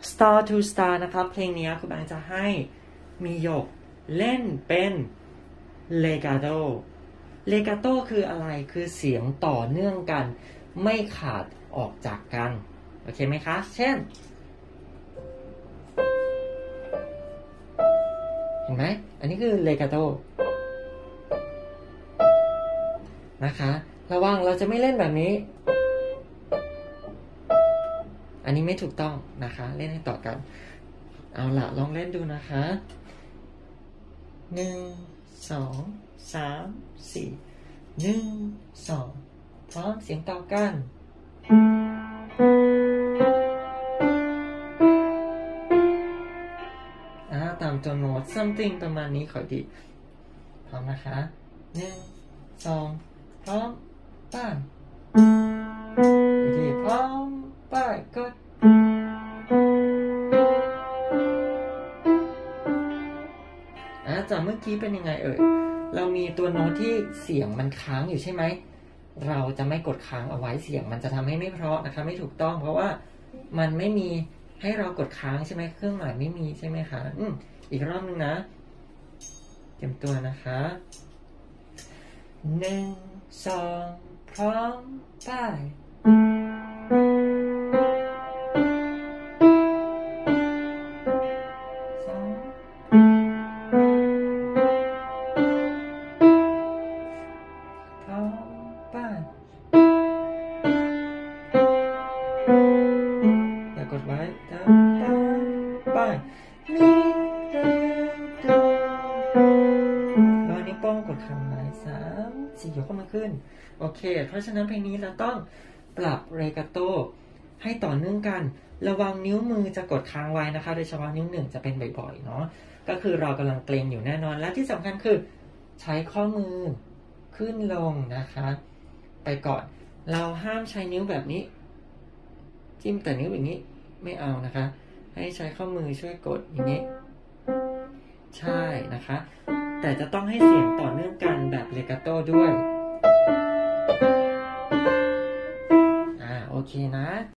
Star to Star นะครับ เพลงนี้คุณแบงค์จะให้มีหยกเล่นเป็นเลกาโตเลกาโตคืออะไรคือเสียงต่อเนื่องกัน ไม่ขาดออกจากกัน โอเคไหมคะ เช่น เห็นไหม อันนี้คือเลกาโตนะคะ ระวังเราจะไม่เล่นแบบนี้ อันนี้ไม่ถูกต้องนะคะ เล่นให้ต่อกัน เอาละลองเล่นดูนะคะหนึ่งสองสามสี่หนึ่งสองพร้อมเสียงต่อกันอ่าตามตัวโน้ต something ประมาณนี้ขอดีพร้อมนะคะหนึ่งสองพร้อมป้ดีพร้อมไป้กด จากเมื่อกี้เป็นยังไงเอ่ย เรามีตัวโน้ตที่เสียงมันค้างอยู่ใช่ไหม เราจะไม่กดค้างเอาไว้เสียง มันจะทำให้ไม่เพราะนะคะไม่ถูกต้อง เพราะว่ามันไม่มีให้เรากดค้างใช่ไหมเครื่องหมายไม่มีใช่ไหมคะอืมอีกรอบนึงนะเตรียมตัวนะคะหนึ่งสองพร้อมไป มีเรื่องตัวแล้วอันนี้วโป้องกดคำไว้สามสี่ยกข้ามาขึ้น โอเค เพราะฉะนั้นเพลงนี้เราต้องปรับเรกาโตให้ต่อเนื่องกัน ระวังนิ้วมือจะกดค้างไว้นะคะ โดยเฉพาะนิ้วหนึ่งจะเป็นบ่อยๆเนาะก็คือเรากำลังเกรงอยู่แน่นอน และที่สำคัญคือใช้ข้อมือขึ้นลงนะคะ ไปก่อน เราห้ามใช้นิ้วแบบนี้ จิ้มแต่นิ้วอย่างนี้ไม่เอานะคะ ให้ใช้ข้อมือช่วยกดอย่างนี้ ใช่นะคะ แต่จะต้องให้เสียงต่อเนื่องกันแบบเลกาโต้ด้วย